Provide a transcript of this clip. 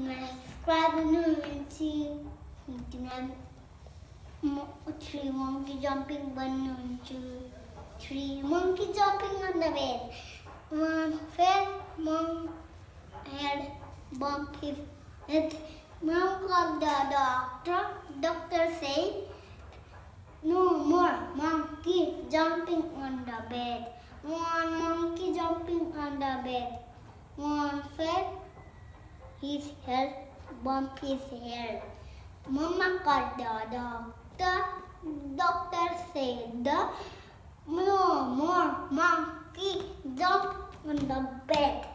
Nun si, tinag, mo- three monkey jumping balloon three monkey jumping on the bed. One fell, mom had bump his head. Mom called the doctor. Doctor said, no more monkey jumping on the bed. One monkey jumping on the bed. One fell, his head bump his head. Mama called the doctor. Doctor said, no more monkey jump on the bed.